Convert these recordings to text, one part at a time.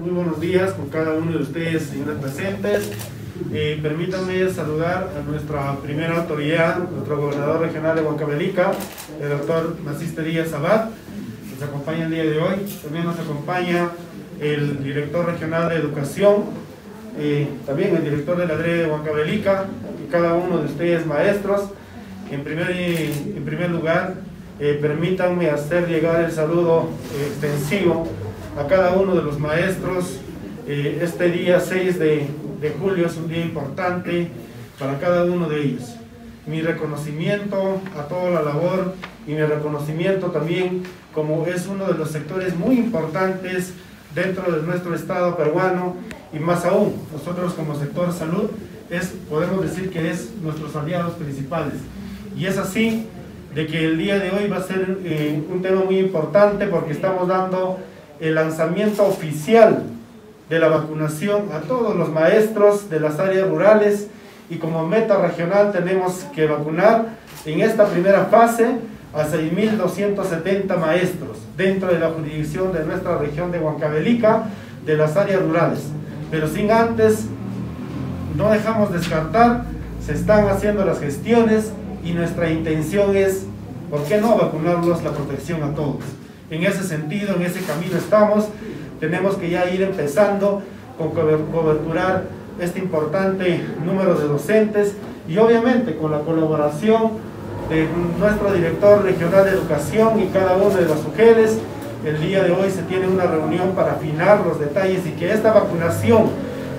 muy buenos días con cada uno de ustedes, señores presentes. Eh, permítanme saludar a nuestra primera autoridad, nuestro gobernador regional de Huancavelica, el doctor Maciste Díaz Abad, nos acompaña el día de hoy. También nos acompaña el director regional de educación, eh, también el director de la DRE de Huancavelica y cada uno de ustedes maestros. En primer, en primer lugar, eh, permítanme hacer llegar el saludo extensivo a cada uno de los maestros. Eh, este día 6 de, de, julio es un día importante para cada uno de ellos. Mi reconocimiento a toda la labor y mi reconocimiento también como es uno de los sectores muy importantes dentro de nuestro estado peruano y más aún, nosotros como sector salud, es, podemos decir que es nuestros aliados principales. Y es así de que el día de hoy va a ser eh, un tema muy importante porque estamos dando el lanzamiento oficial de la vacunación a todos los maestros de las áreas rurales y como meta regional tenemos que vacunar en esta primera fase a 6.270 maestros dentro de la jurisdicción de nuestra región de Huancavelica de las áreas rurales. Pero sin antes, no dejamos descartar, se están haciendo las gestiones y nuestra intención es, ¿por qué no vacunarlos la protección a todos? En ese sentido, en ese camino estamos. Tenemos que ya ir empezando con coberturar este importante número de docentes y obviamente con la colaboración de nuestro director regional de educación y cada uno de las mujeres. El día de hoy se tiene una reunión para afinar los detalles y que esta vacunación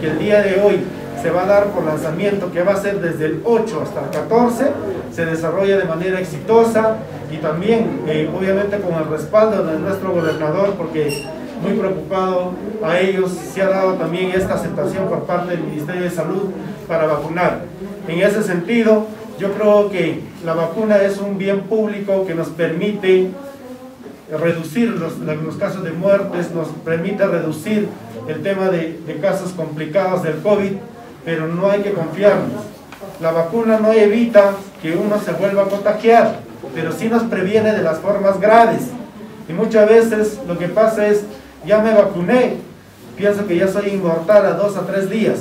que el día de hoy se va a dar por lanzamiento que va a ser desde el 8 hasta el 14, se desarrolle de manera exitosa y también eh, obviamente con el respaldo de nuestro gobernador porque muy preocupado a ellos se ha dado también esta aceptación por parte del Ministerio de Salud para vacunar. En ese sentido, yo creo que la vacuna es un bien público que nos permite reducir los, los casos de muertes, nos permite reducir el tema de casos complicados del COVID, pero no hay que confiarnos. La vacuna no evita que uno se vuelva a contagiar, pero sí nos previene de las formas graves. Y muchas veces lo que pasa es, ya me vacuné, pienso que ya soy inmortal a dos a tres días.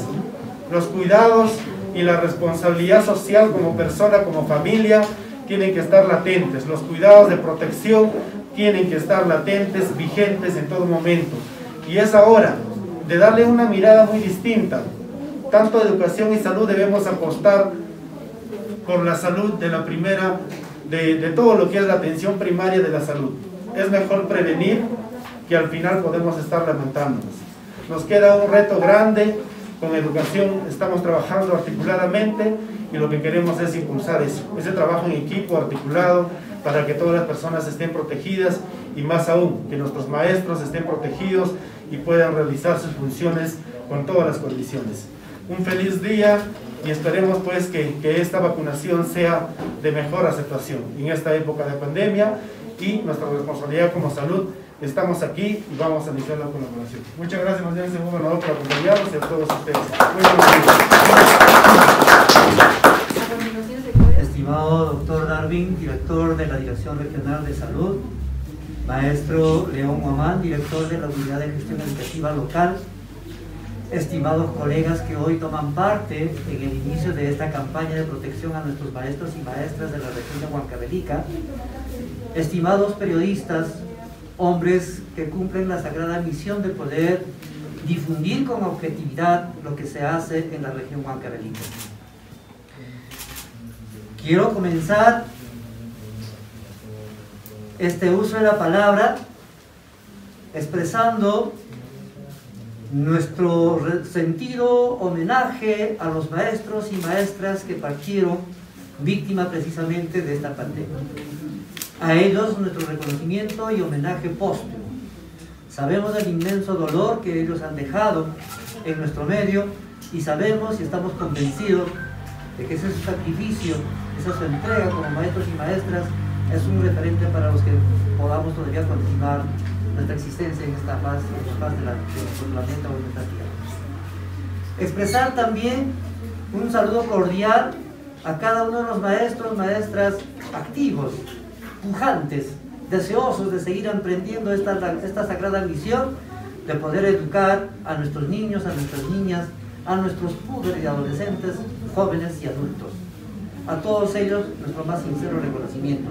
Los cuidados y la responsabilidad social como persona, como familia, tienen que estar latentes. Los cuidados de protección tienen que estar latentes, vigentes en todo momento. Y es ahora de darle una mirada muy distinta tanto educación y salud debemos apostar por la salud de la primera, de, de, todo lo que es la atención primaria de la salud. Es mejor prevenir que al final podemos estar lamentándonos. Nos queda un reto grande, con educación estamos trabajando articuladamente y lo que queremos es impulsar eso, ese trabajo en equipo articulado para que todas las personas estén protegidas y más aún, que nuestros maestros estén protegidos y puedan realizar sus funciones con todas las condiciones un feliz día y esperemos pues que, que, esta vacunación sea de mejor aceptación en esta época de pandemia y nuestra responsabilidad como salud. Estamos aquí y vamos a iniciar la colaboración. Muchas gracias, señor gobernador, por acompañarnos y a todos ustedes. Estimado doctor Darwin, director de la Dirección Regional de Salud, maestro León Guamán, director de la Unidad de Gestión Educativa Local, estimados colegas que hoy toman parte en el inicio de esta campaña de protección a nuestros maestros y maestras de la región de Huancavelica, estimados periodistas, hombres que cumplen la sagrada misión de poder difundir con objetividad lo que se hace en la región Huancavelica. Quiero comenzar este uso de la palabra expresando nuestro sentido homenaje a los maestros y maestras que partieron víctima precisamente de esta pandemia. A ellos nuestro reconocimiento y homenaje póstumo. Sabemos del inmenso dolor que ellos han dejado en nuestro medio y sabemos y estamos convencidos de que ese sacrificio, esa su entrega como maestros y maestras es un referente para los que podamos todavía continuar nuestra existencia en esta faz, en la faz de, la, planeta o esta. Expresar también un saludo cordial a cada uno de los maestros, maestras activos, pujantes, deseosos de seguir emprendiendo esta, esta sagrada misión de poder educar a nuestros niños, a nuestras niñas, a nuestros púberes y adolescentes, jóvenes y adultos. A todos ellos nuestro más sincero reconocimiento.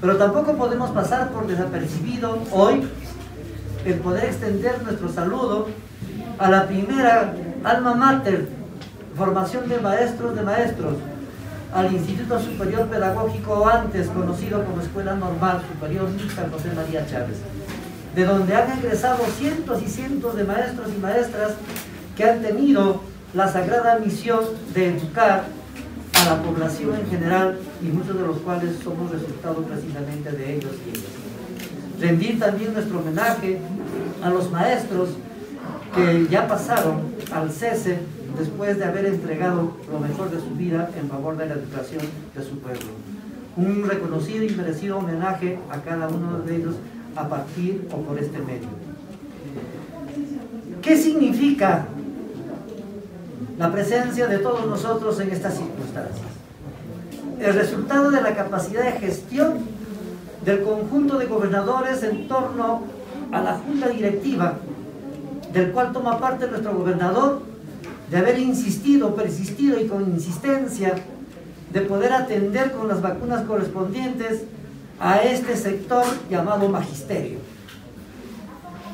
Pero tampoco podemos pasar por desapercibido hoy el poder extender nuestro saludo a la primera alma mater, formación de maestros de maestros, al Instituto Superior Pedagógico, antes conocido como Escuela Normal Superior Mixta José María Chávez, de donde han egresado cientos y cientos de maestros y maestras que han tenido la sagrada misión de educar a la población en general y muchos de los cuales somos resultado precisamente de ellos y ellos. Rendir también nuestro homenaje a los maestros que ya pasaron al cese después de haber entregado lo mejor de su vida en favor de la educación de su pueblo. Un reconocido y merecido homenaje a cada uno de ellos a partir o por este medio. ¿Qué significa la presencia de todos nosotros en estas circunstancias? El resultado de la capacidad de gestión del conjunto de gobernadores en torno a la junta directiva del cual toma parte nuestro gobernador, de haber insistido, persistido y con insistencia de poder atender con las vacunas correspondientes a este sector llamado magisterio.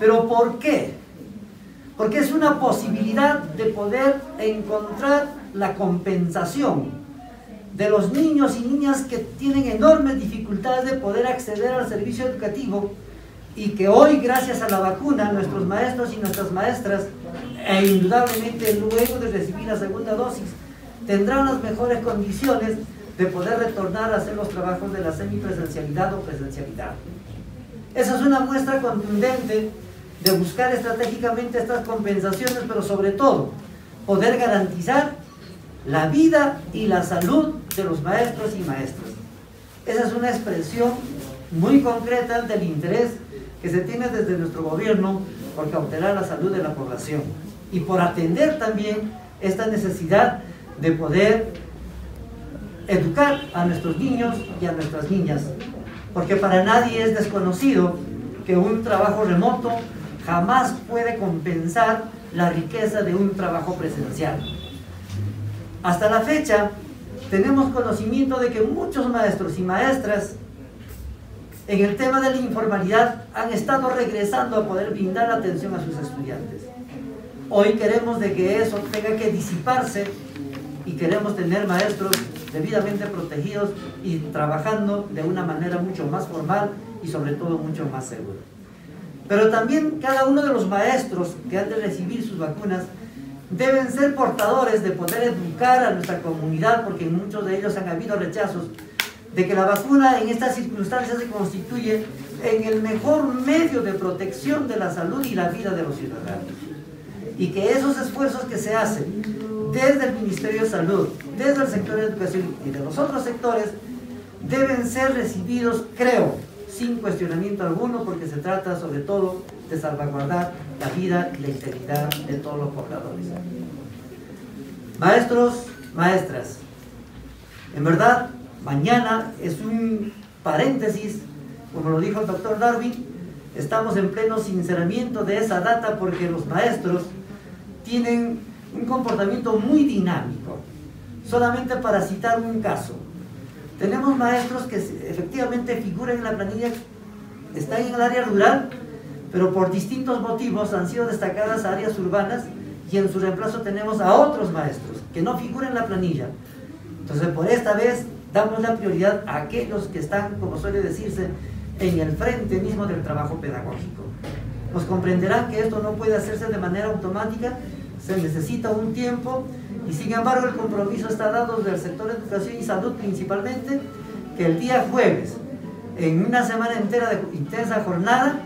¿Pero por qué? Porque es una posibilidad de poder encontrar la compensación de los niños y niñas que tienen enormes dificultades de poder acceder al servicio educativo y que hoy gracias a la vacuna nuestros maestros y nuestras maestras e indudablemente luego de recibir la segunda dosis tendrán las mejores condiciones de poder retornar a hacer los trabajos de la semipresencialidad o presencialidad. Esa es una muestra contundente de buscar estratégicamente estas compensaciones, pero sobre todo poder garantizar la vida y la salud de los maestros y maestras. Esa es una expresión muy concreta del interés que se tiene desde nuestro gobierno por cautelar la salud de la población y por atender también esta necesidad de poder educar a nuestros niños y a nuestras niñas. Porque para nadie es desconocido que un trabajo remoto jamás puede compensar la riqueza de un trabajo presencial. Hasta la fecha, tenemos conocimiento de que muchos maestros y maestras en el tema de la informalidad han estado regresando a poder brindar atención a sus estudiantes. Hoy queremos de que eso tenga que disiparse y queremos tener maestros debidamente protegidos y trabajando de una manera mucho más formal y sobre todo mucho más segura. Pero también cada uno de los maestros que han de recibir sus vacunas deben ser portadores de poder educar a nuestra comunidad porque en muchos de ellos han habido rechazos de que la vacuna en estas circunstancias se constituye en el mejor medio de protección de la salud y la vida de los ciudadanos. Y que esos esfuerzos que se hacen desde el Ministerio de Salud, desde el sector de educación y de los otros sectores, deben ser recibidos, creo, sin cuestionamiento alguno, porque se trata sobre todo de salvaguardar la vida y la integridad de todos los pobladores. Maestros, maestras, en verdad Mañana es un paréntesis, como lo dijo el doctor Darwin, estamos en pleno sinceramiento de esa data porque los maestros tienen un comportamiento muy dinámico. Solamente para citar un caso, tenemos maestros que efectivamente figuran en la planilla, están en el área rural, pero por distintos motivos han sido destacadas áreas urbanas y en su reemplazo tenemos a otros maestros que no figuran en la planilla. Entonces, por esta vez damos la prioridad a aquellos que están, como suele decirse, en el frente mismo del trabajo pedagógico. Nos comprenderán que esto no puede hacerse de manera automática, se necesita un tiempo y sin embargo el compromiso está dado del sector educación y salud principalmente, que el día jueves, en una semana entera de intensa jornada,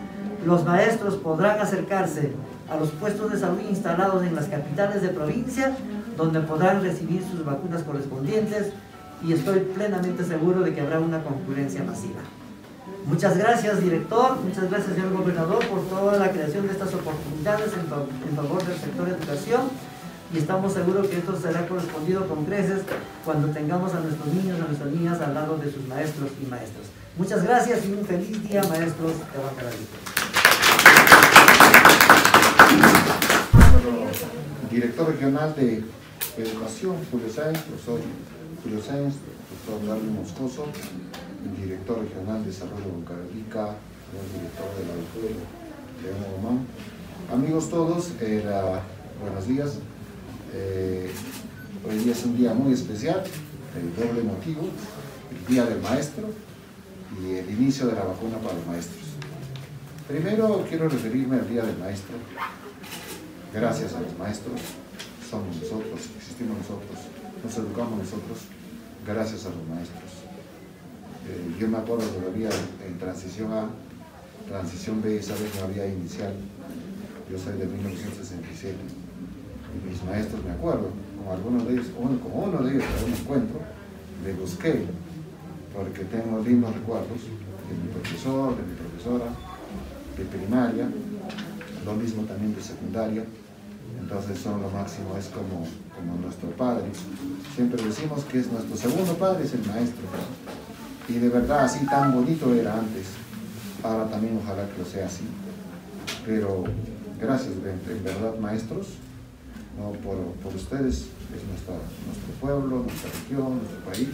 los maestros podrán acercarse a los puestos de salud instalados en las capitales de provincia, donde podrán recibir sus vacunas correspondientes, y estoy plenamente seguro de que habrá una concurrencia masiva. Muchas gracias, director, muchas gracias, señor gobernador, por toda la creación de estas oportunidades en, favor del sector de educación y estamos seguros que esto será correspondido con creces cuando tengamos a nuestros niños a nuestras niñas al lado de sus maestros y maestras. Muchas gracias y un feliz día, maestros de Bacalarito. director regional de Educación, Julio Sáenz, profesor Julio Sáenz, doctor Darwin Moscoso, director regional de Desarrollo de Bucarica, director de la León Omán. Amigos todos, buenos días. Eh, hoy día es un día muy especial, el doble motivo, el Día del Maestro y el inicio de la vacuna para los maestros. Primero quiero referirme al Día del Maestro. Gracias a los maestros, somos nosotros, existimos nosotros, nos educamos nosotros, gracias a los maestros. Eh, yo me acuerdo todavía en transición A, transición B, esa vez no había inicial, yo soy de 1967, y mis maestros me acuerdo, como algunos de ellos, como uno de ellos un encuentro, le busqué, porque tengo lindos recuerdos de mi profesor, de mi profesora, de primaria, lo mismo también de secundaria, entonces son lo máximo, es como, como nuestro padre. Siempre decimos que es nuestro segundo padre, es el maestro. Y de verdad, así tan bonito era antes, ahora también ojalá que lo sea así. Pero gracias, en verdad, maestros, no, por, por ustedes es nuestra, nuestro pueblo, nuestra región, nuestro país.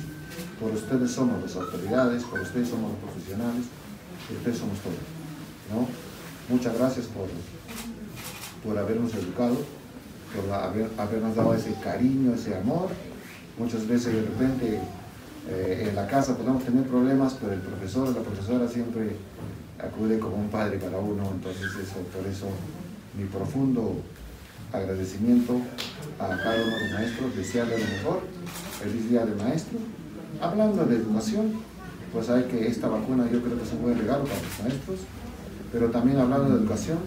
Por ustedes somos las autoridades, por ustedes somos los profesionales, por ustedes somos todos. ¿no? Muchas gracias por, por habernos educado, por habernos dado ese cariño, ese amor. Muchas veces de repente eh, en la casa podemos tener problemas, pero el profesor o la profesora siempre acude como un padre para uno, entonces eso, por eso mi profundo agradecimiento a cada uno de los maestros, desearle lo mejor, feliz día de maestro. Hablando de educación, pues hay que esta vacuna yo creo que es un buen regalo para los maestros, pero también hablando de educación,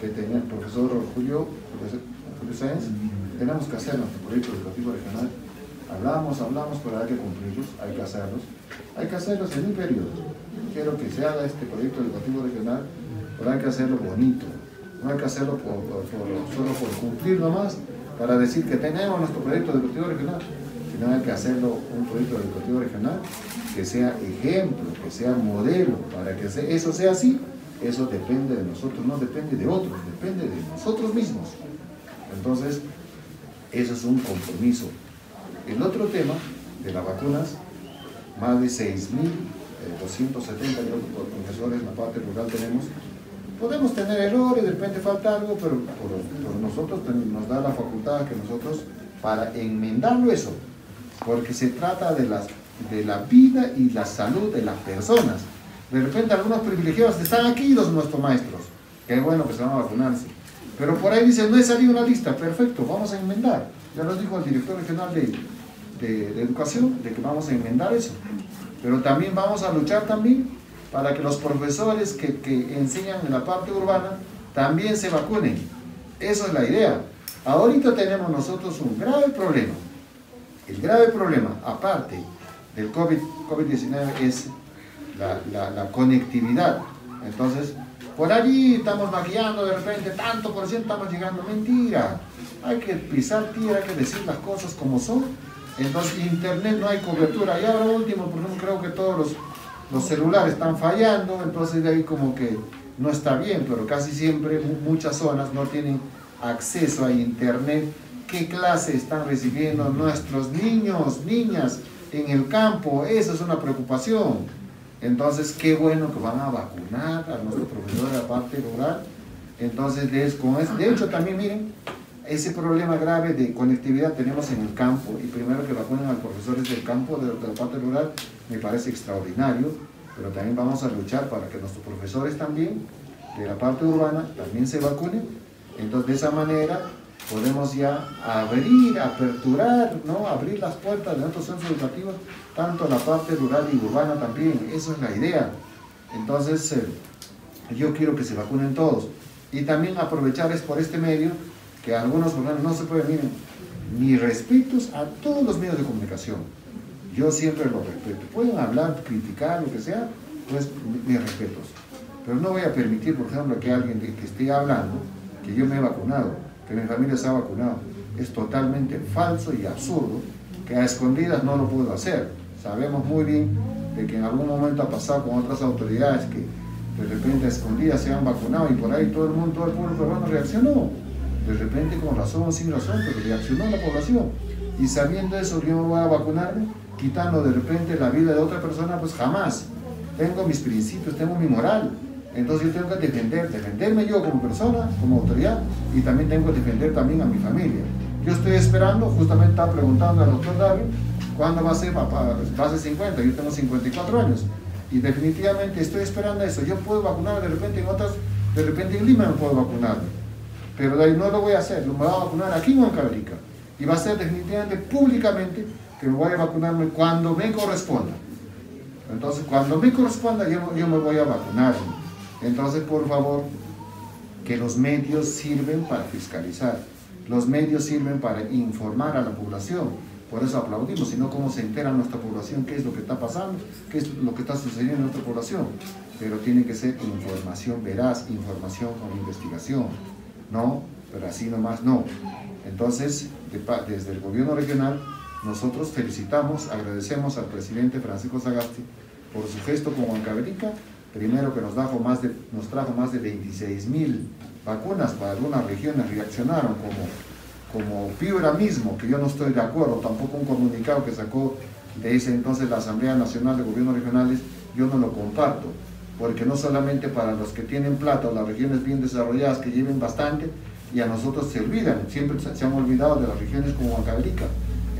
que tenía el profesor Julio, Julio Sáenz, tenemos que hacer nuestro proyecto educativo regional. Hablamos, hablamos, pero hay que cumplirlos, hay que hacerlos. Hay que hacerlos en un periodo. Quiero que se haga este proyecto educativo regional, pero hay que hacerlo bonito, no hay que hacerlo solo por cumplir nomás, para decir que tenemos nuestro proyecto educativo regional, sino hay que hacerlo un proyecto educativo regional que sea ejemplo, que sea modelo, para que eso sea así, eso depende de nosotros, no depende de otros, depende de nosotros mismos. Entonces, eso es un compromiso. El otro tema de las vacunas, más de 6.270 profesores en la parte rural tenemos, Podemos tener errores, de repente falta algo, pero por, nosotros nos da la facultad que nosotros para enmendarlo eso, porque se trata de, las, de la vida y la salud de las personas. De repente algunos privilegiados están aquí los nuestros maestros, que bueno que se van a vacunarse. Pero por ahí dicen, no he salido una lista, perfecto, vamos a enmendar. Ya lo dijo el director regional de, de, de educación, de que vamos a enmendar eso. Pero también vamos a luchar también para que los profesores que, enseñan en la parte urbana también se vacunen. Esa es la idea. Ahorita tenemos nosotros un grave problema. El grave problema, aparte del COVID-19, es la, conectividad. Entonces, por allí estamos maquillando de repente, tanto por ciento estamos llegando. Mentira. Hay que pisar tierra, hay que decir las cosas como son. Entonces, internet no hay cobertura. Y ahora último, por ejemplo, creo que todos los los celulares están fallando, entonces de ahí como que no está bien, pero casi siempre muchas zonas no tienen acceso a internet. ¿Qué clase están recibiendo nuestros niños, niñas en el campo? Esa es una preocupación. Entonces, qué bueno que van a vacunar a nuestro profesor de la parte rural. Entonces, de, de hecho, también miren, ese problema grave de conectividad tenemos en el campo y primero que vacunen a los profesores del campo, de, la parte rural, me parece extraordinario, pero también vamos a luchar para que nuestros profesores también de la parte urbana también se vacunen. Entonces de esa manera podemos ya abrir, aperturar, ¿no? abrir las puertas de nuestros centros educativos, tanto la parte rural y urbana también, eso es la idea. Entonces eh, yo quiero que se vacunen todos y también aprovechar es por este medio que algunos programas no se pueden, miren, mis respetos a todos los medios de comunicación. Yo siempre los respeto. Pueden hablar, criticar, lo que sea, pues mis respetos. Pero no voy a permitir, por ejemplo, que alguien que esté hablando que yo me he vacunado, que mi familia se ha vacunado. Es totalmente falso y absurdo que a escondidas no lo puedo hacer. Sabemos muy bien de que en algún momento ha pasado con otras autoridades que de repente a escondidas se han vacunado y por ahí todo el mundo, todo el pueblo peruano reaccionó. De repente con razón o sin razón, pero reaccionó la población. Y sabiendo eso, yo me voy a vacunarme, quitando de repente la vida de otra persona, pues jamás. Tengo mis principios, tengo mi moral. Entonces yo tengo que defender, defenderme yo como persona, como autoridad, y también tengo que defender también a mi familia. Yo estoy esperando, justamente está preguntando al doctor David, ¿cuándo va a ser papá? Va a ser 50, yo tengo 54 años. Y definitivamente estoy esperando eso. Yo puedo vacunar de repente en otras, de repente en Lima no puedo vacunar. Pero no lo voy a hacer, lo voy a vacunar aquí en Huancabrica. Y va a ser definitivamente públicamente que me voy a vacunarme cuando me corresponda. Entonces, cuando me corresponda, yo, yo me voy a vacunar. Entonces, por favor, que los medios sirven para fiscalizar. Los medios sirven para informar a la población. Por eso aplaudimos, sino cómo se entera nuestra población, qué es lo que está pasando, qué es lo que está sucediendo en nuestra población. Pero tiene que ser información veraz, información con investigación. No, pero así nomás no. Entonces, desde el gobierno regional, nosotros felicitamos, agradecemos al presidente Francisco Sagasti por su gesto con Huancavelica, primero que nos trajo más de, nos trajo más de 26 mil vacunas para algunas regiones, reaccionaron como, como Piura mismo, que yo no estoy de acuerdo, tampoco un comunicado que sacó de ese entonces la Asamblea Nacional de Gobiernos Regionales, yo no lo comparto, porque no solamente para los que tienen plata o las regiones bien desarrolladas que lleven bastante, y a nosotros se olvidan, siempre se han olvidado de las regiones como Huancavelica.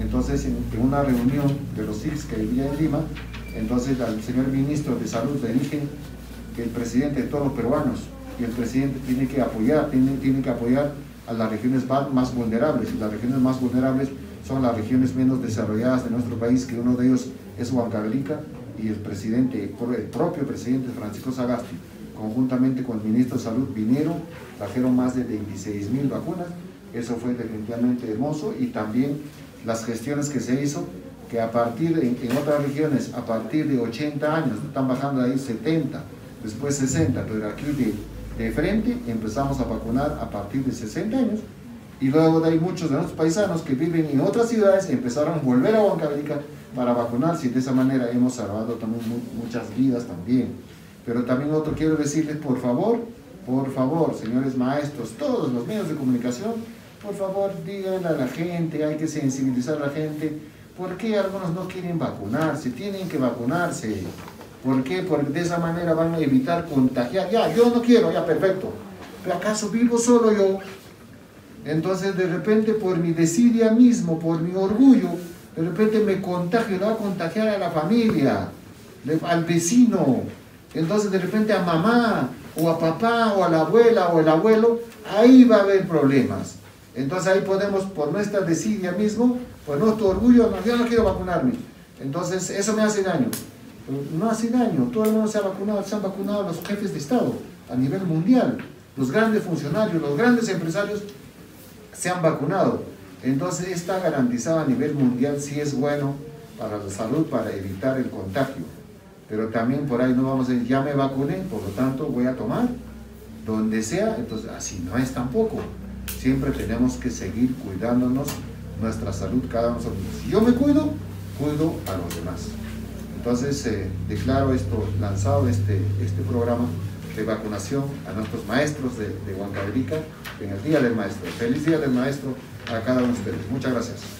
Entonces, en, una reunión de los CICs que vivía en Lima, entonces al señor ministro de Salud le dije que el presidente de todos los peruanos y el presidente tiene que apoyar, tiene, tiene que apoyar a las regiones más vulnerables. Y las regiones más vulnerables son las regiones menos desarrolladas de nuestro país, que uno de ellos es Huancavelica, y el presidente, el propio presidente Francisco Sagasti, conjuntamente con el ministro de Salud, vinieron, trajeron más de 26 mil vacunas. Eso fue definitivamente hermoso y también las gestiones que se hizo, que a partir, en, en otras regiones, a partir de 80 años, están bajando ahí 70, después 60, pero aquí de, de frente empezamos a vacunar a partir de 60 años y luego ahí muchos de nuestros paisanos que viven en otras ciudades empezaron a volver a Huancavelica para vacunarse y de esa manera hemos salvado también muchas vidas también. Pero también otro quiero decirles, por favor, por favor, señores maestros, todos los medios de comunicación, por favor, díganle a la gente, hay que sensibilizar a la gente. ¿Por qué algunos no quieren vacunarse? Tienen que vacunarse. ¿Por qué? Porque de esa manera van a evitar contagiar. Ya, yo no quiero, ya, perfecto. ¿Pero acaso vivo solo yo? Entonces, de repente, por mi desidia mismo, por mi orgullo, de repente me contagio, lo va a contagiar a la familia, al vecino. Entonces, de repente a mamá, o a papá, o a la abuela, o el abuelo, ahí va a haber problemas. Entonces ahí podemos, por nuestra desidia mismo, por nuestro orgullo, no, yo no quiero vacunarme. Entonces eso me hace daño. No hace daño, todo el mundo se ha vacunado, se han vacunado los jefes de Estado a nivel mundial. Los grandes funcionarios, los grandes empresarios se han vacunado. Entonces está garantizado a nivel mundial si es bueno para la salud, para evitar el contagio. Pero también por ahí no vamos a decir, ya me vacuné, por lo tanto voy a tomar donde sea. Entonces así no es tampoco siempre tenemos que seguir cuidándonos nuestra salud cada uno. Si yo me cuido, cuido a los demás. Entonces eh, declaro esto, lanzado este, este programa de vacunación a nuestros maestros de, de en el Día del Maestro. Feliz Día del Maestro a cada uno de ustedes. Muchas gracias.